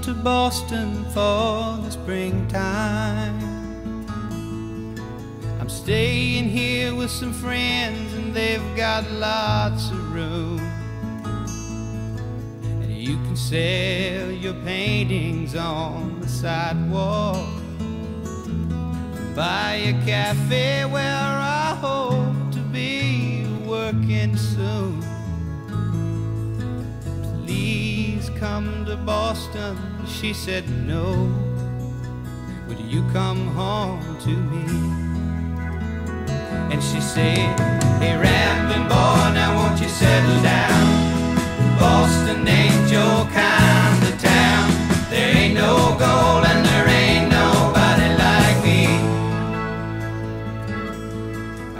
to Boston for the springtime. I'm staying here with some friends, and they've got lots of room. And you can sell your paintings on the sidewalk. By a cafe where come to Boston. She said, No. Would you come home to me? And she said, Hey, rambling boy, now won't you settle down? Boston ain't your kind of town. There ain't no gold and there ain't nobody like me.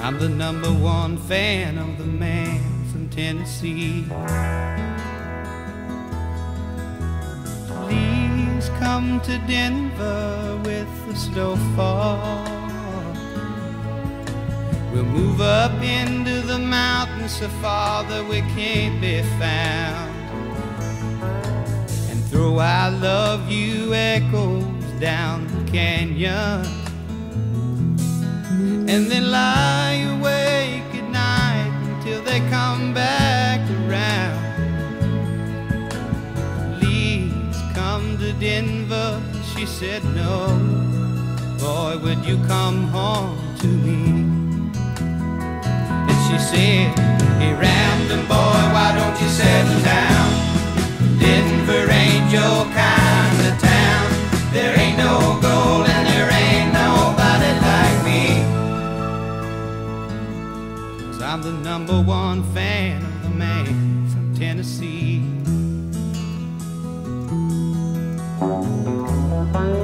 I'm the number one fan of the man from Tennessee. Come to Denver with the snowfall. We'll move up into the mountains so far that we can't be found. And throw I love you echoes down the canyon. And then lie She said, No. Boy, would you come home to me? And she said, Hey, rambling boy, why don't you settle down? Denver ain't your kind of town. There ain't no gold and there ain't nobody like me. Cause I'm the number one fan of the man from Tennessee. Bye.